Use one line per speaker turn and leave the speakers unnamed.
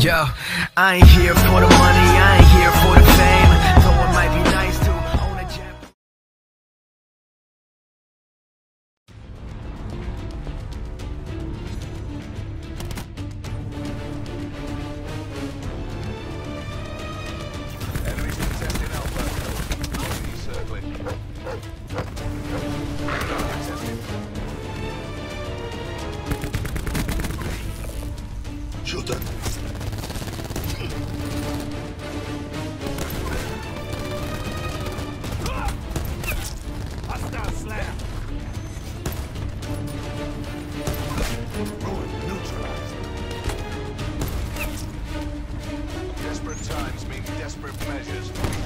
Yo, I ain't here for the money, I ain't here for the fame. Though it might be nice to own a jet.
Enemies contesting Alpha. Enemy circling. Contested.
Shooter.
Desperate times mean desperate measures.